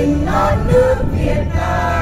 mình non nước việt nam.